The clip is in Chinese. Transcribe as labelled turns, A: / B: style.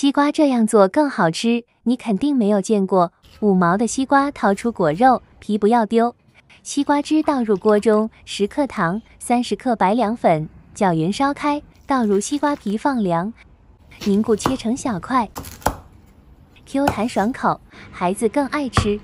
A: 西瓜这样做更好吃你肯定没有见过五毛的西瓜掏出果肉皮不要丢。西瓜汁倒入锅中十克糖三十克白凉粉搅匀烧开倒入西瓜皮放凉凝固切成小块。Q 弹爽口孩子更爱吃。